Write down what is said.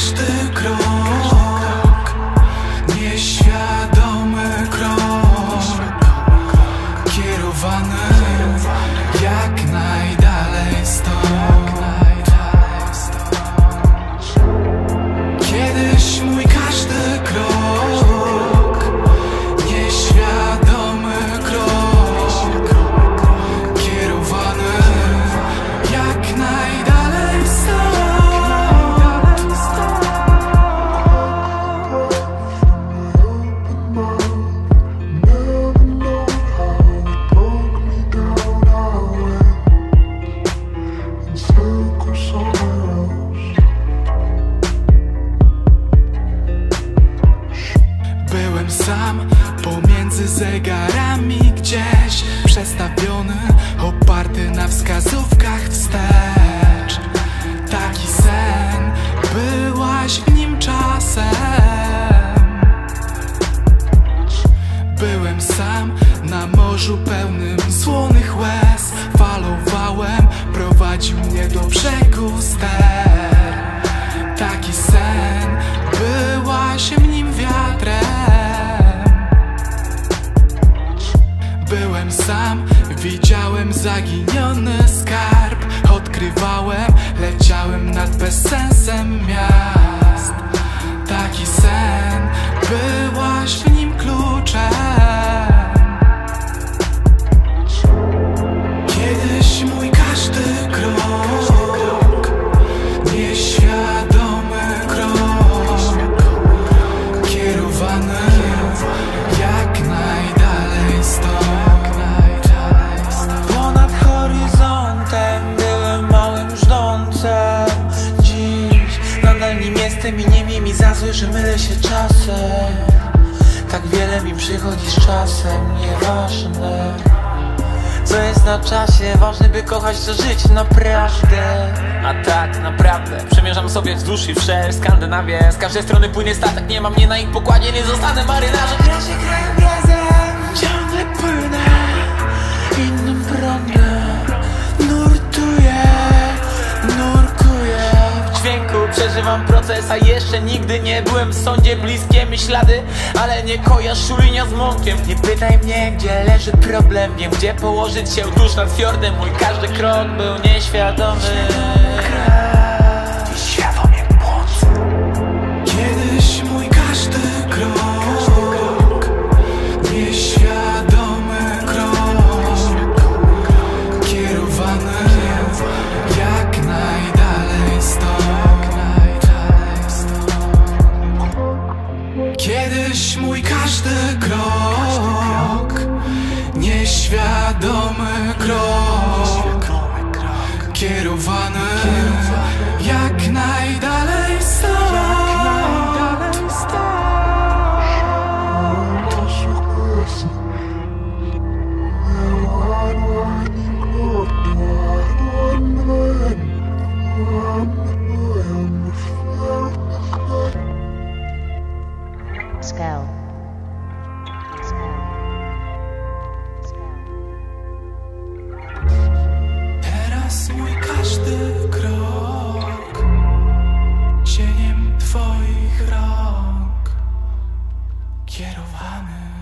każdy krok sam pomiędzy zegarami gdzieś Przestawiony, oparty na wskazówkach wstecz. Taki sen, byłaś w nim czasem. Byłem sam na morzu pełnym słonych łez. Falowałem, prowadził mnie do brzegu ster zaginiony skarb Odkrywałem, leciałem nad bezsensem miast. Taki sen, byłaś złe, że mylę się czasem. Tak wiele mi przychodzi z czasem, nieważne. Co jest na czasie, ważne by kochać, to żyć naprawdę. A tak, naprawdę Przemierzam sobie wzdłuż i wszerz Skandynawię Z każdej strony płynie statek Nie mam mnie na ich pokładzie, nie zostanę marynarzem. Ja się krajobrazem przeżywam proces, a jeszcze nigdy nie byłem w sądzie. Bliskie mi ślady, ale nie kojarz szulinia z mąkiem. Nie pytaj mnie, gdzie leży problem. Wiem, gdzie położyć się tuż nad fiordem. Mój każdy krok był nieświadomy Nieświadomy krok. Kierowany cieniem Twoich rąk kierowany.